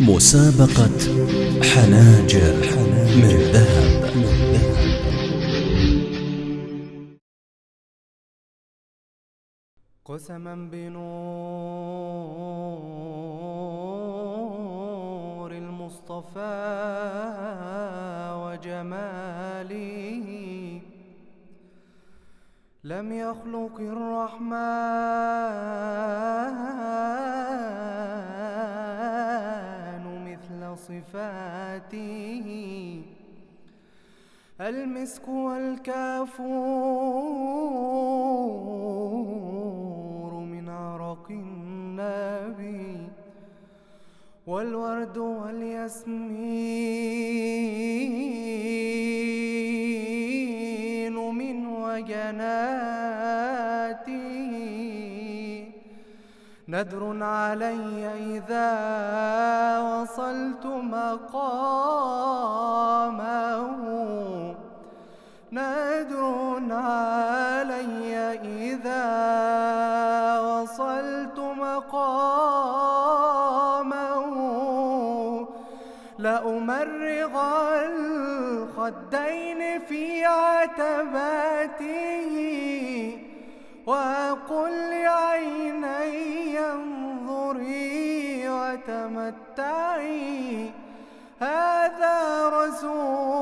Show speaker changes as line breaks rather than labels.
مسابقة حناجر من ذهب.
قسما بنور المصطفى وجماله. لم يخلق الرحمن صفاته المسك والكافور من عرق النبي والورد والياسمين من وجناته ندر علي إذا وصلت مقامه نادر علي إذا وصلت مقامه. لأمرغ الخدين في عتباته وأقل وتمتعي. هذا رسول